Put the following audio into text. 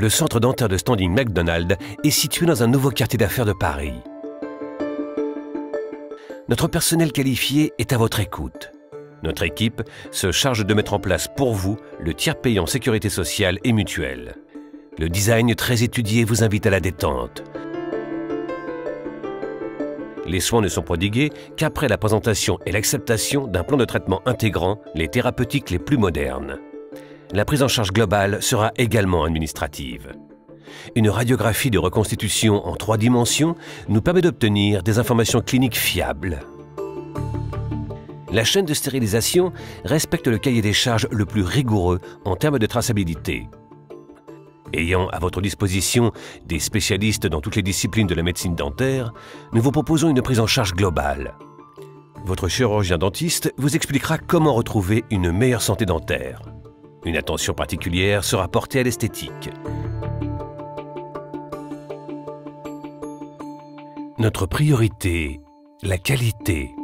le centre dentaire de Standing McDonald est situé dans un nouveau quartier d'affaires de Paris. Notre personnel qualifié est à votre écoute. Notre équipe se charge de mettre en place pour vous le tiers payant sécurité sociale et mutuelle. Le design très étudié vous invite à la détente. Les soins ne sont prodigués qu'après la présentation et l'acceptation d'un plan de traitement intégrant les thérapeutiques les plus modernes. La prise en charge globale sera également administrative. Une radiographie de reconstitution en trois dimensions nous permet d'obtenir des informations cliniques fiables. La chaîne de stérilisation respecte le cahier des charges le plus rigoureux en termes de traçabilité. Ayant à votre disposition des spécialistes dans toutes les disciplines de la médecine dentaire, nous vous proposons une prise en charge globale. Votre chirurgien dentiste vous expliquera comment retrouver une meilleure santé dentaire. Une attention particulière sera portée à l'esthétique. Notre priorité, la qualité.